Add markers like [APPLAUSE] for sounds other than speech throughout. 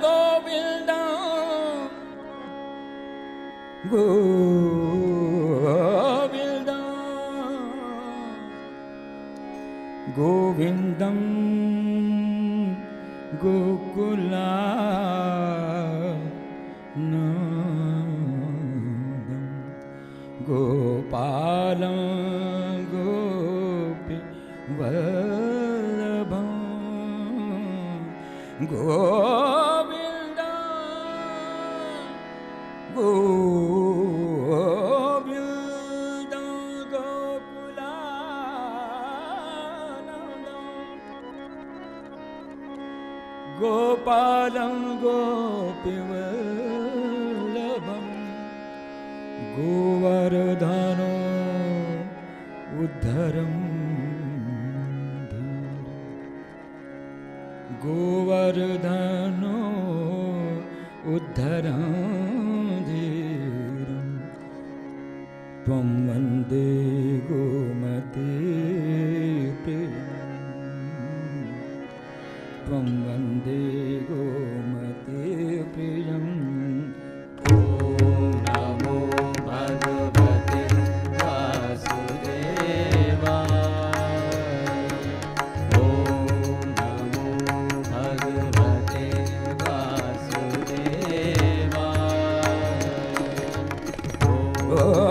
Govinda go. Oh.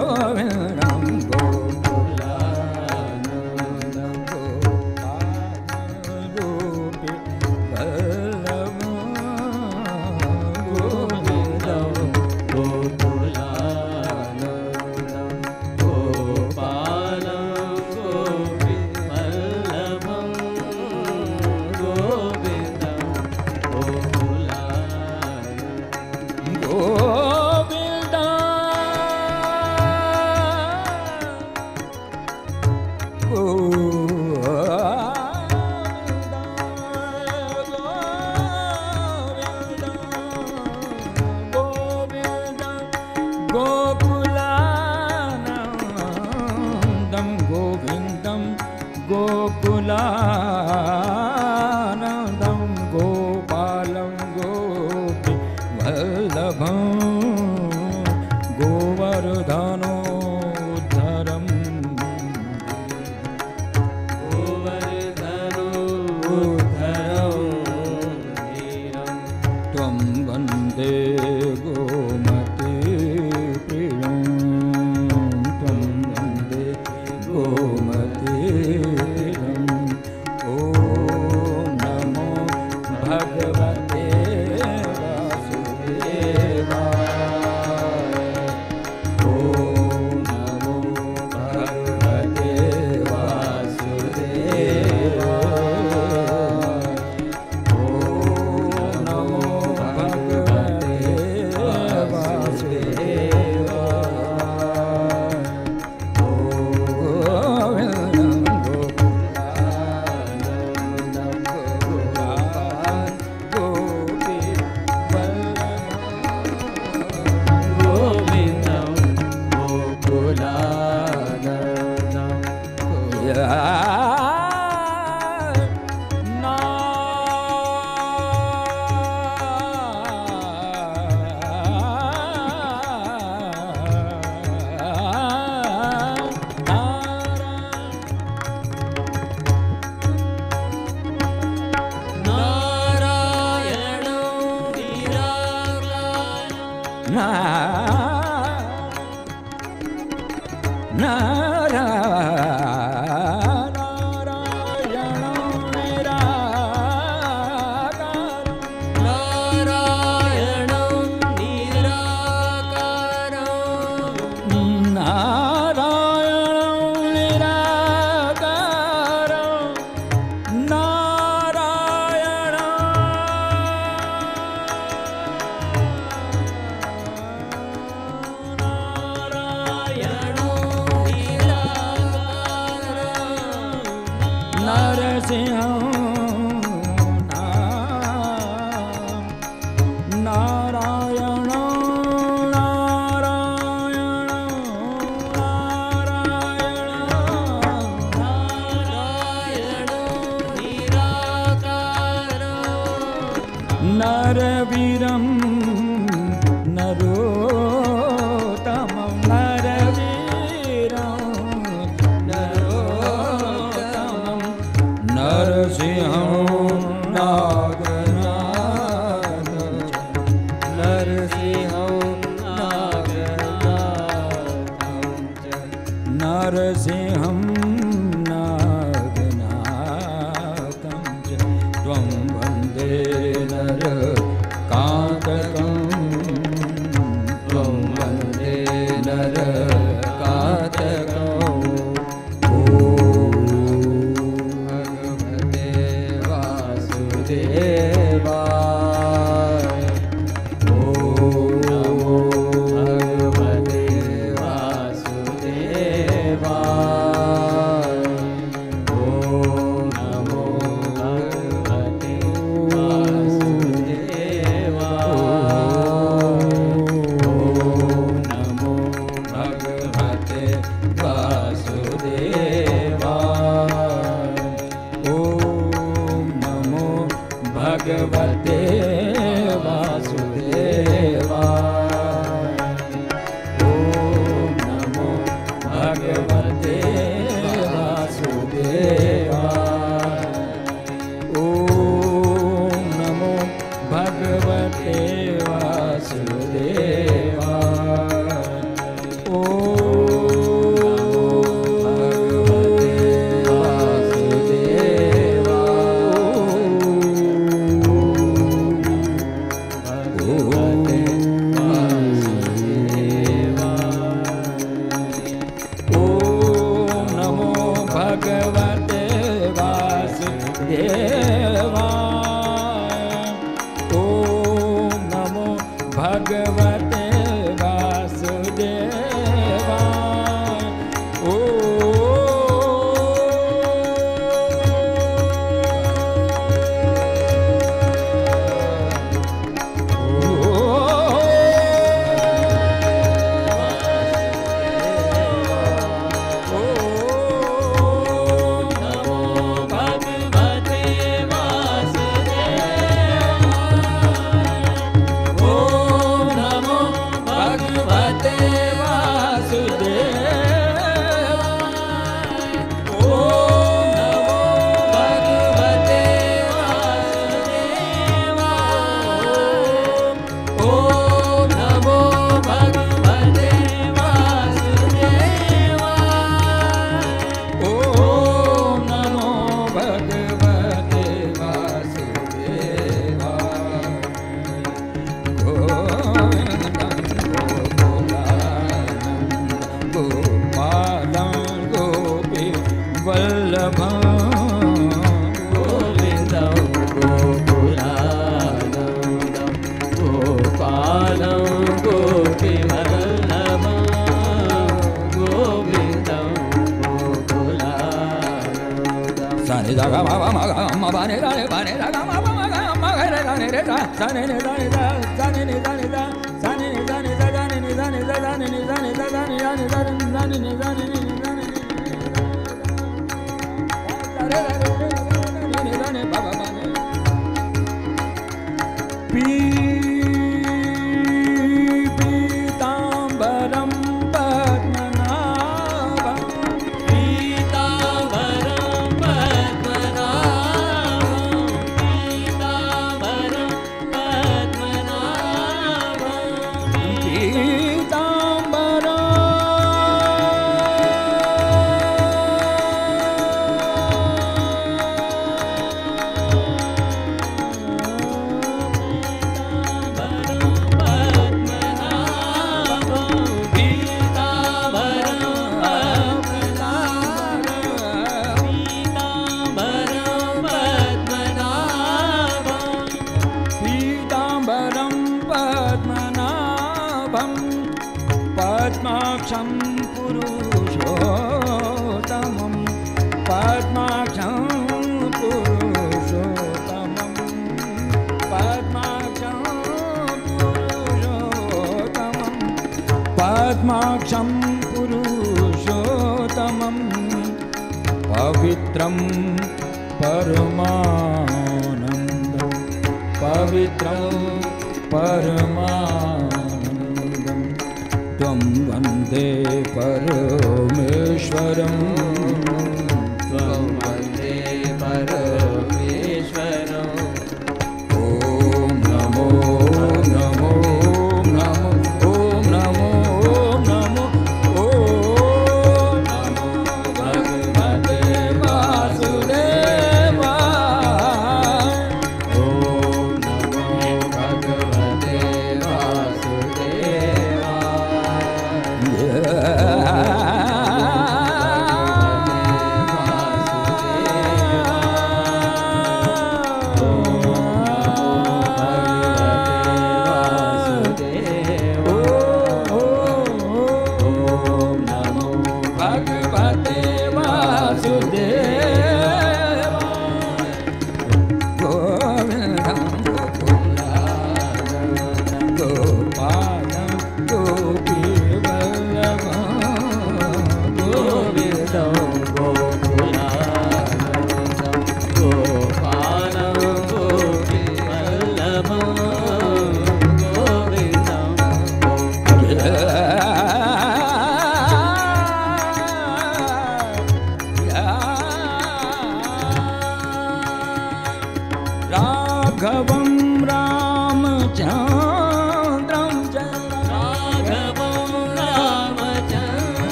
पद्माक्षं पुरुषोत्तमं। पद्माक्षं पुरुषोत्तमम् पद्माक्षं पुरुषोत्तमं। पद्माक्षं पुरुषोत्तमम् पवित्रं परमानन्दौ। पवित्रौ परम् वन्दे परमेश्वरम्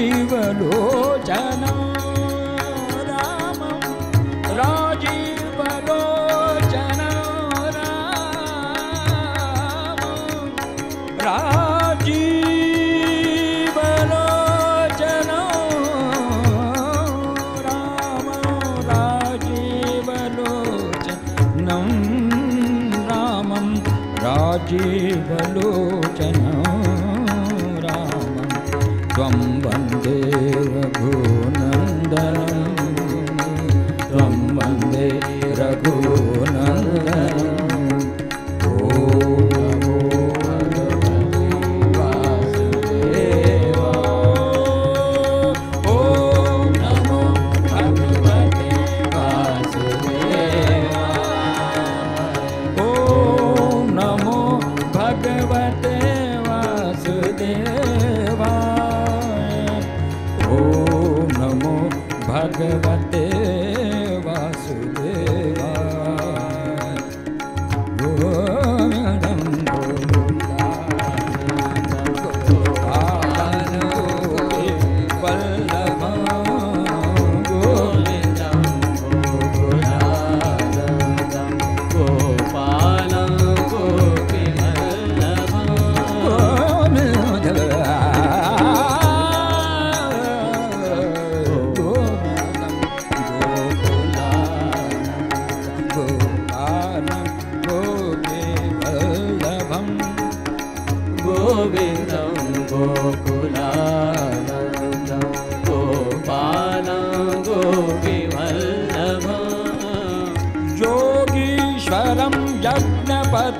जीवलोचना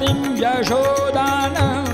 यज्ञपतिं यशोदानन्ददायकम्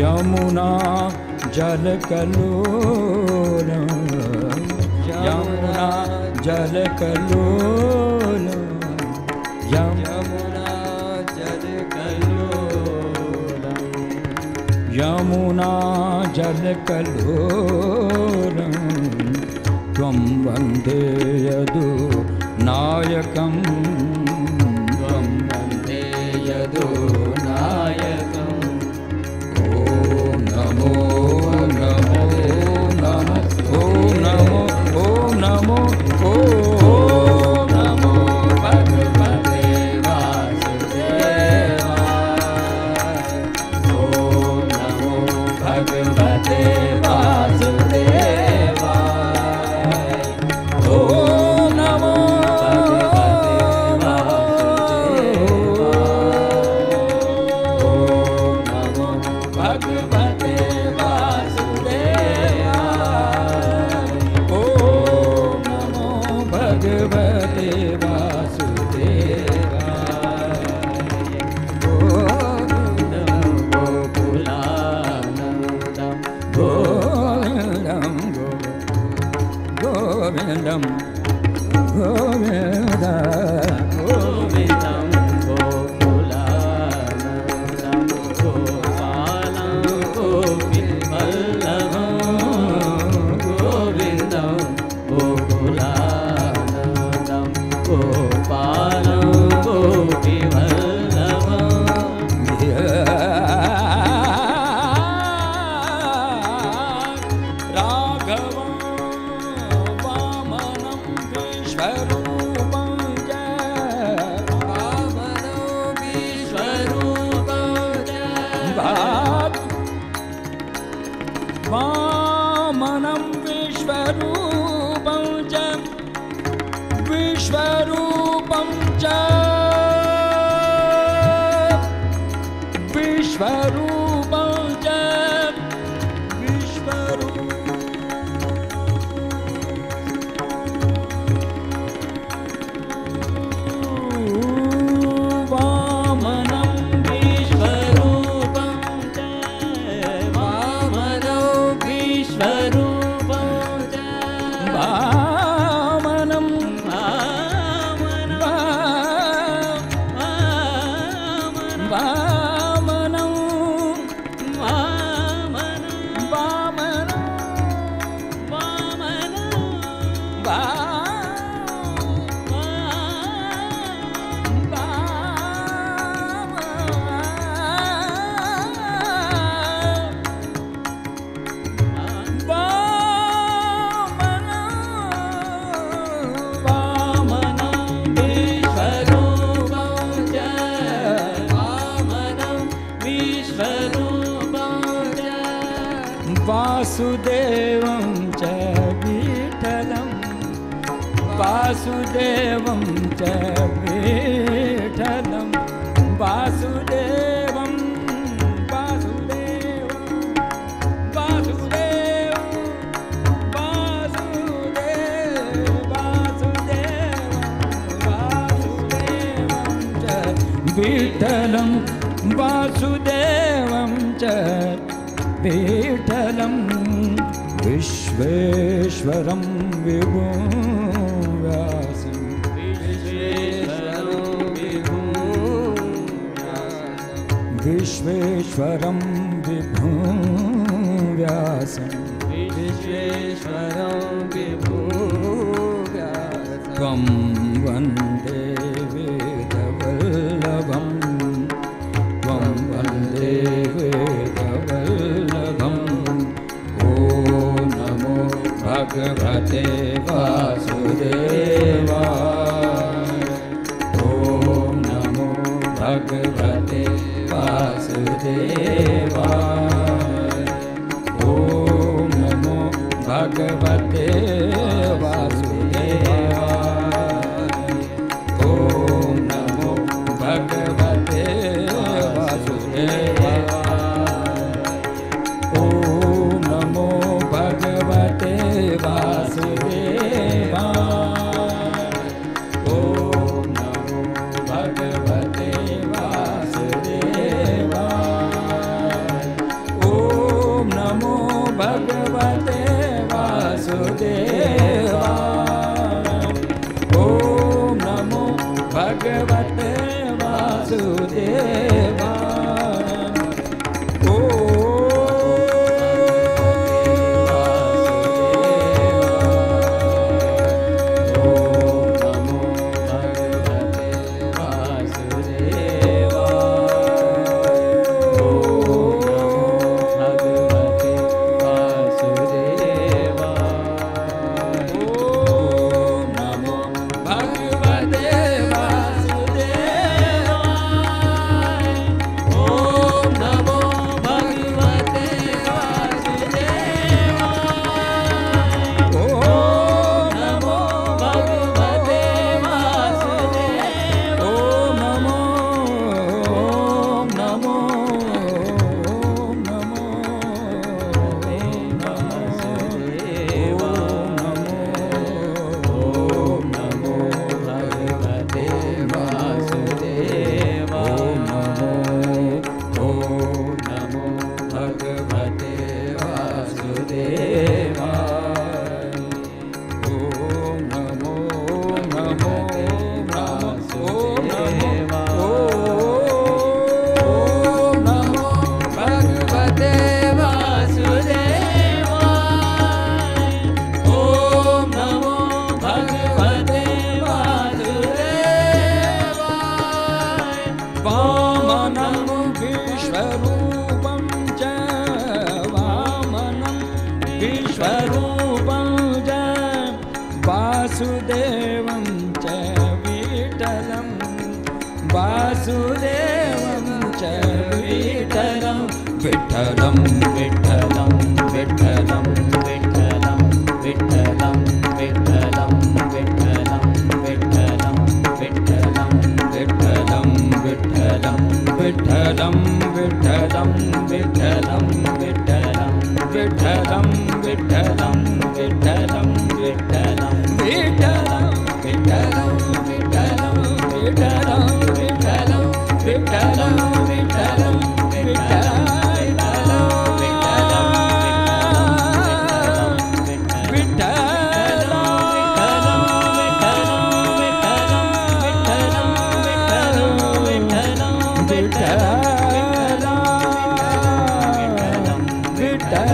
यमुना जल कलोल यमुना जल कलोल यमुना जल कलोल यमुना जल कलोल त्वं वन्देयतु नायकम् भगवते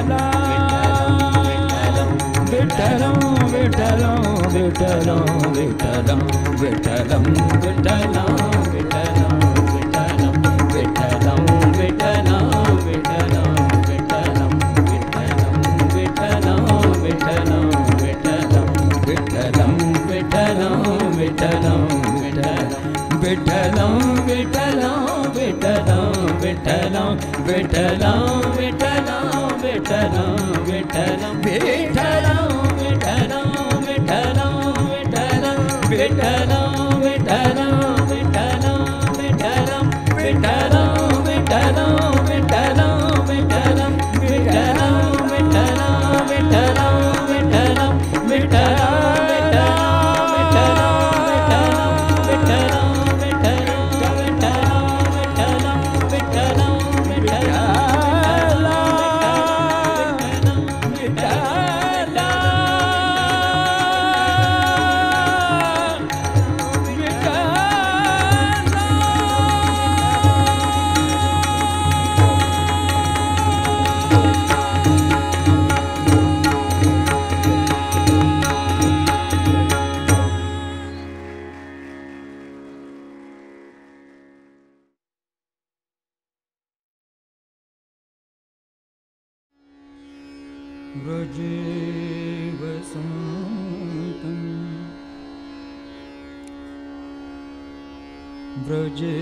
विठलं विठलं विठलं विठलं विठलं विठलं विठलं विठलं विठलं विठलं विठलं विठलं விட்டலம் விட்டலம் விட்டலம் விட்டலம் விட்டலம் விட்டலம் விட்டலம் व्रजे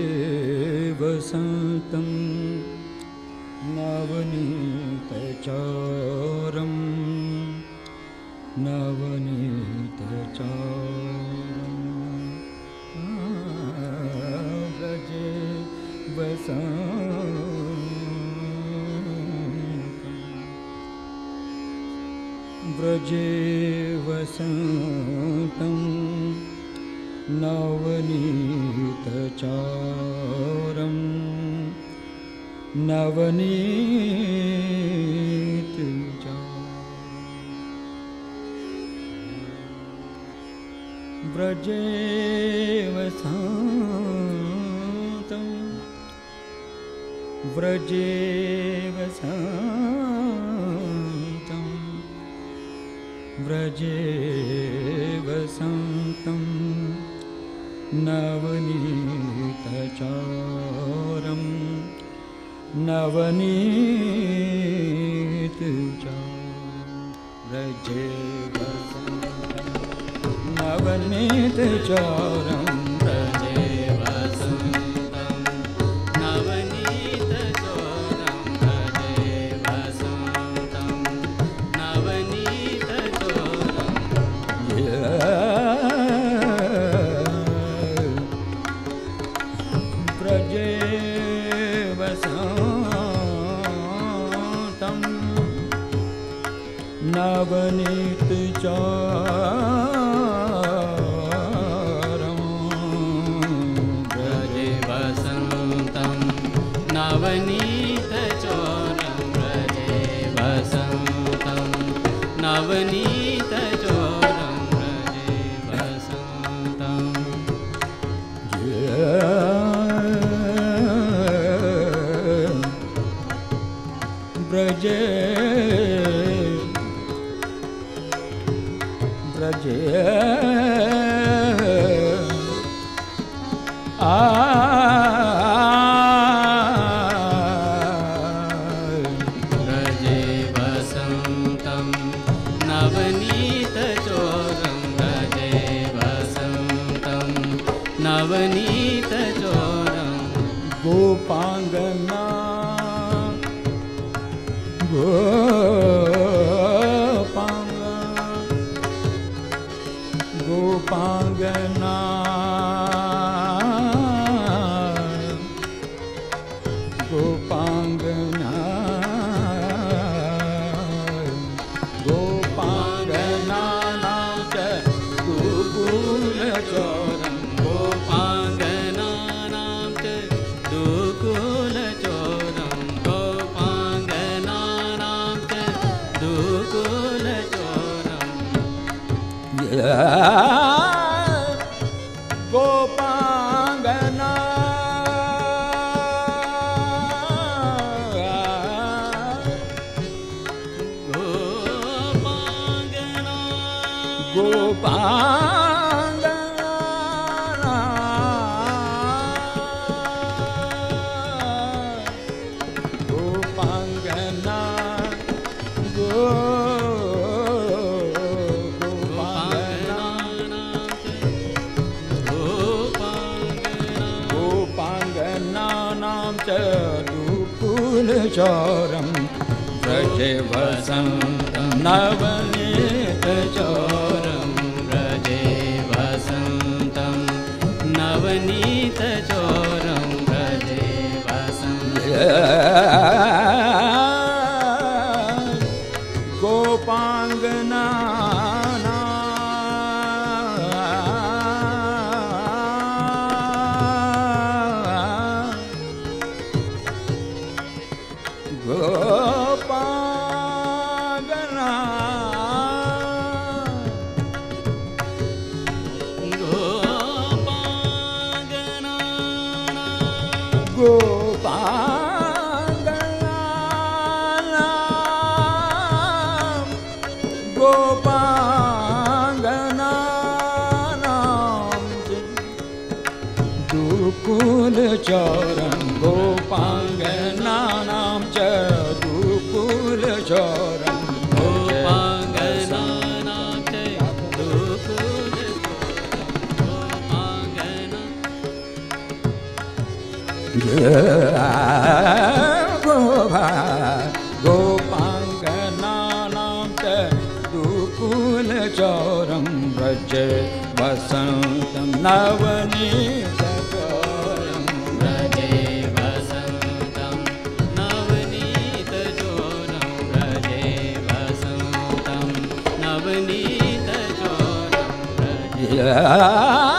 वसन्तं नवनीतचारम् नवनीतचारम्। व्रजे वसन्तम् व्रजे वसन्तं नवनीतचारम् नवनीतचा व्रजे वसन्तम् व्रजे वसन्तम् व्रजे नवनीतचारं नवनीतचा व्रजे वसन्तं नवनीतचारं व्रजे व्रजे वसन्तं नवनीतचारम् व्रजे वसन्तं नवनीतचोरं व्रजे वसन्तं नवनीतचोरं Ah. [LAUGHS] दुकुलचोरं व्रजे वसन्तं। नवनीतचोरम् व्रजे वसन्तं। नवनीतचोरं व्रजे वसन्तं कुल गोपाङ्गनानां च कुल चरं। गोपाङ्गलौर गोपाङ्गोपाङ्गल चरं रच वसन्त नवनी Yeah. [LAUGHS]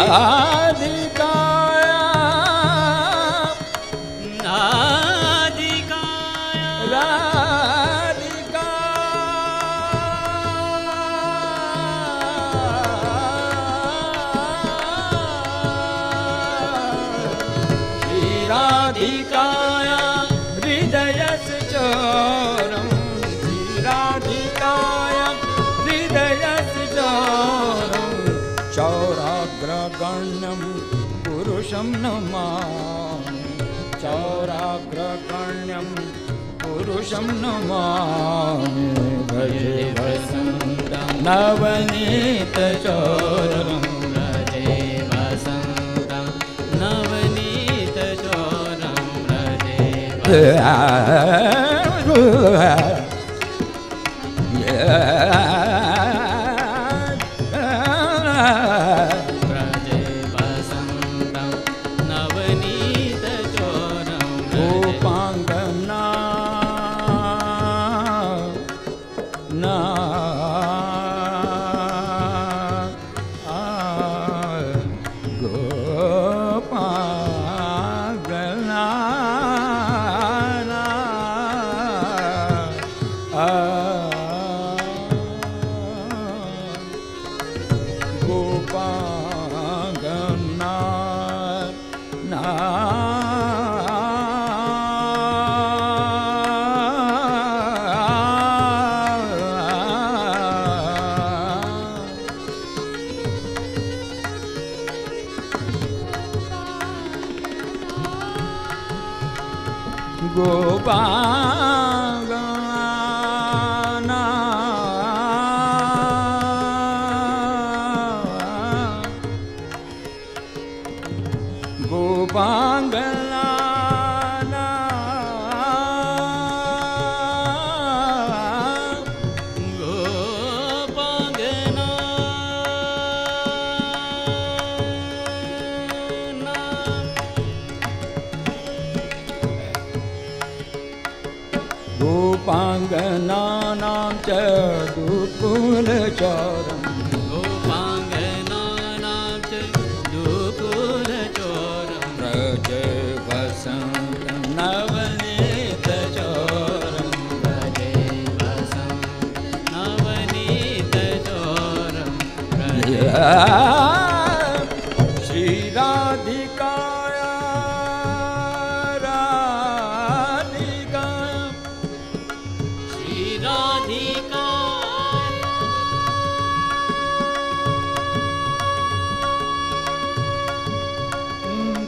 ah, शम् भज नवनीत चो न जे वसन्त। नवनीत चो [LAUGHS]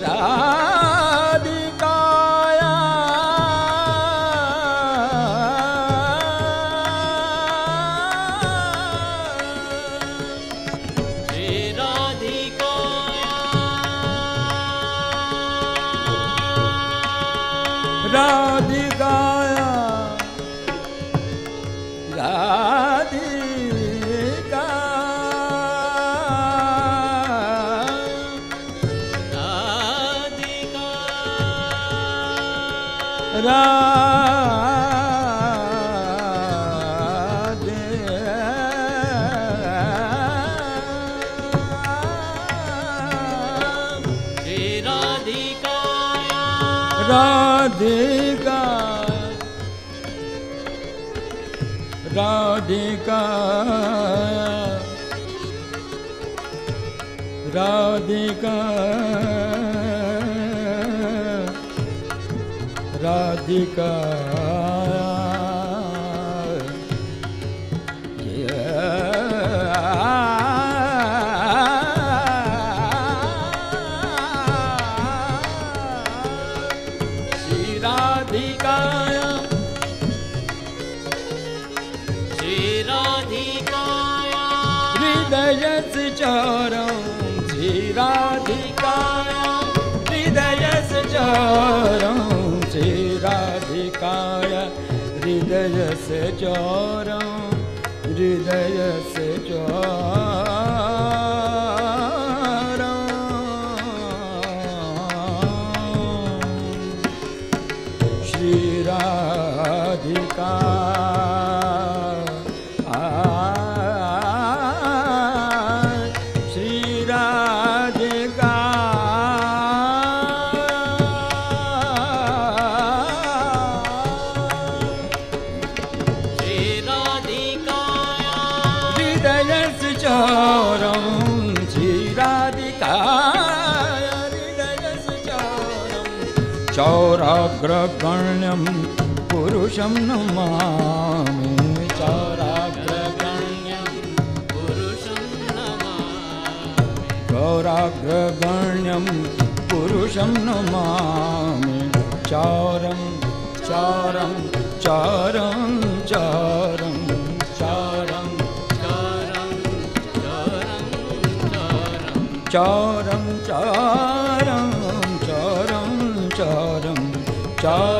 Chandra का हृदयस्य चार हृदयस्य चार। पुरुषं नमामि चौराग्रगण्यं पुरुषं नमामि गौराग्रगण्यं पुरुषं नमामि चारं चारं चारं चारं चारं चारं चारं चारं चारं चारं चारं चारं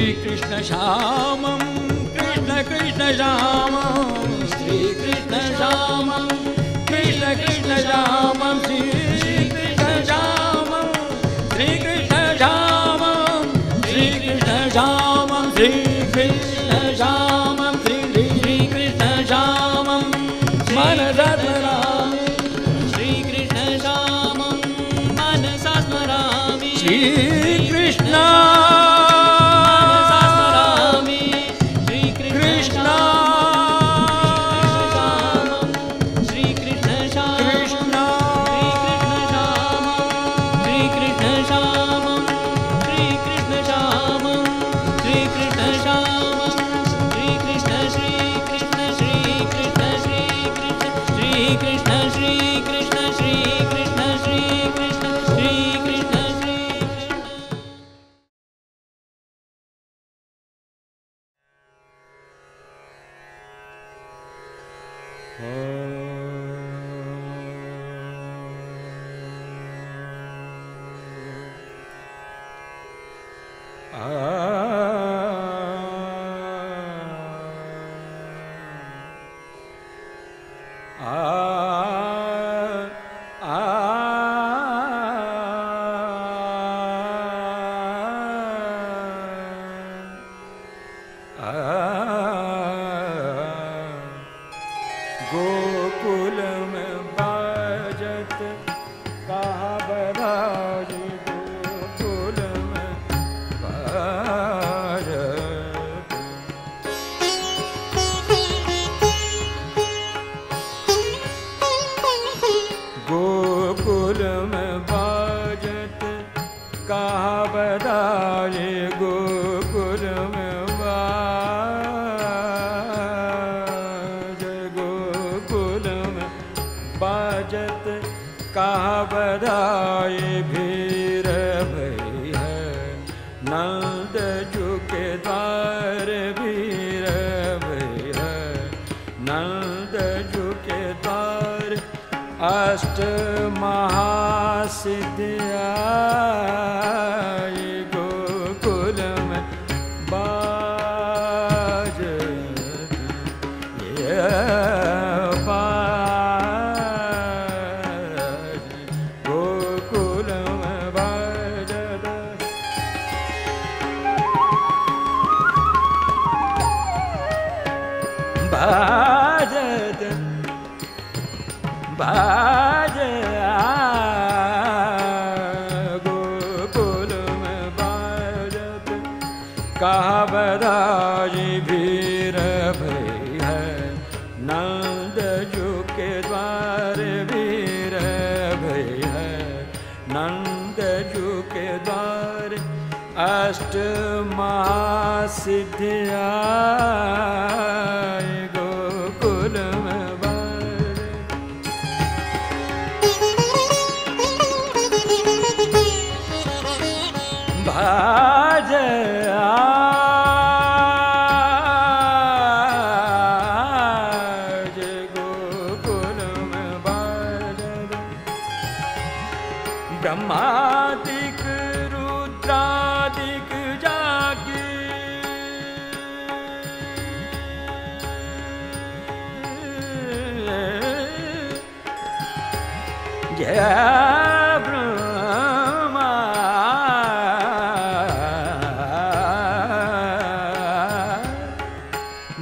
श्रीकृष्णश्यामं कृष्णकृष्णश्यामं श्रीकृष्णश्यामं कृष्ण Krishna Shri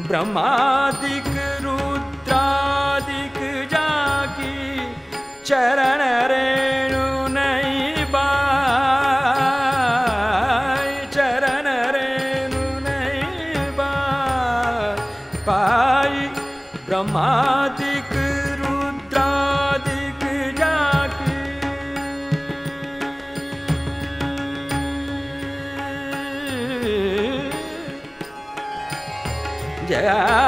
ब्रह्मादिक रुद्रादिक जाकी चरण रे। olhar.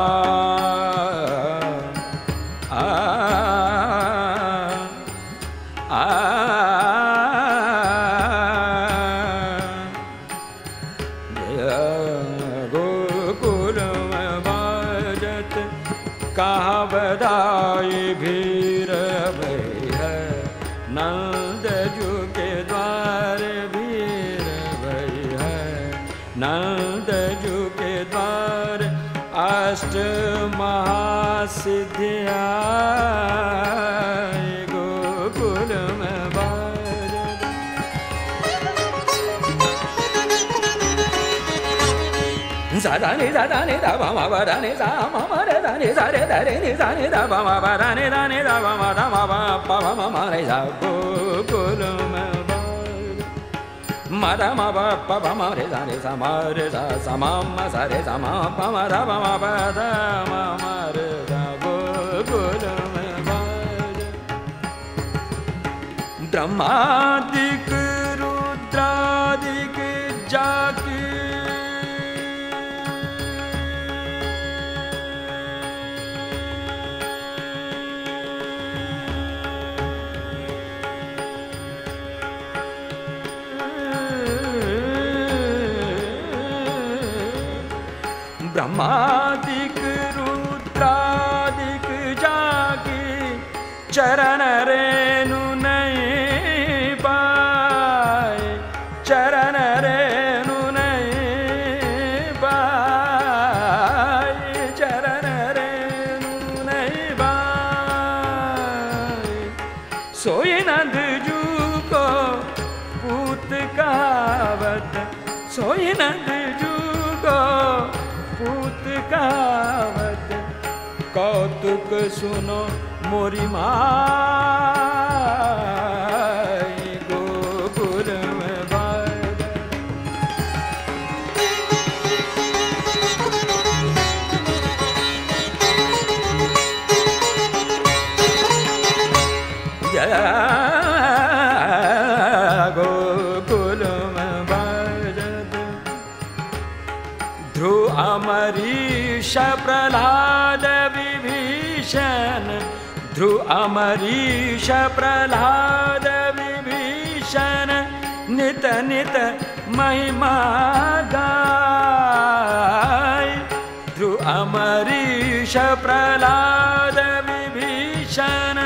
sa ni sa sa ni sa ba ma da ma ma da sa ni sa da de ni da ba ma ba da ni da ni ba da ma ba ba ba ma ma ni sa bu bu ma da ma ba ba ba ma re sa ni ma re sa sa ma sa re ma ba ma da ma ba da ma ma re sa bu bu lu ma ba ब्रह्मादिक रुद्रादिक जाकी ब्रह्मादिक रुद्रादिक जागे चरण सुनो मोरी माई अमरीश प्रह्लाद विभीषण नित नित महिमा गाय। ध्रुव अमरीश प्रह्लाद विभीषण।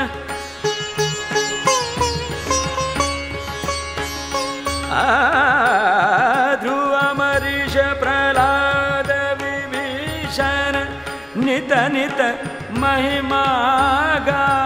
ध्रुव अमरीश प्रह्लाद विभीषण नित नित महिमा गाय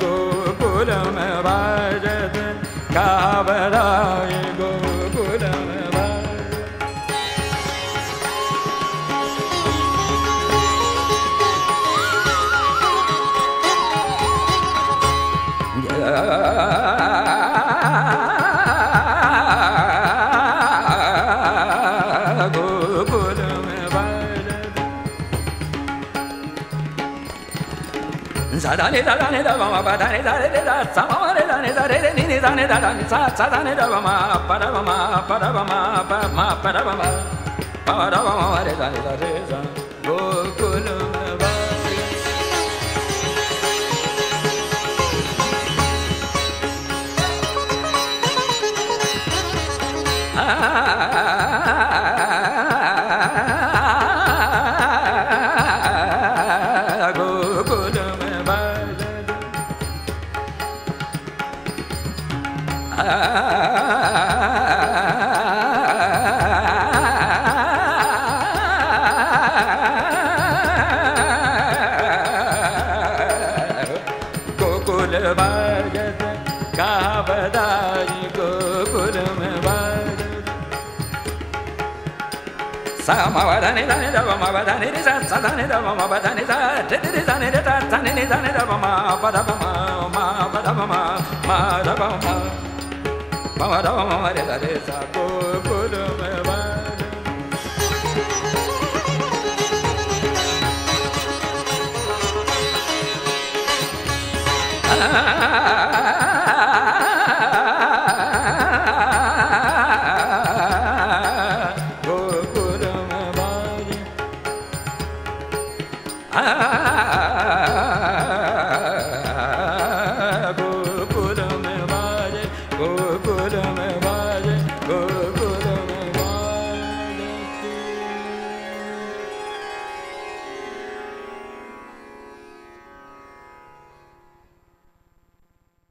Gokul Zadane da da ne da ma ba da ne da da sa ma re da ne da re ni ni da ne da sa sa da ne da ma pa da ma pa da ma pa ma pa da ma pa da ma da ne da re sa ne da ma ba da ne ne da ne ne ne da ma ba da ma ma ba da ma ma da ma ma ma ma da sa ko ko ba ah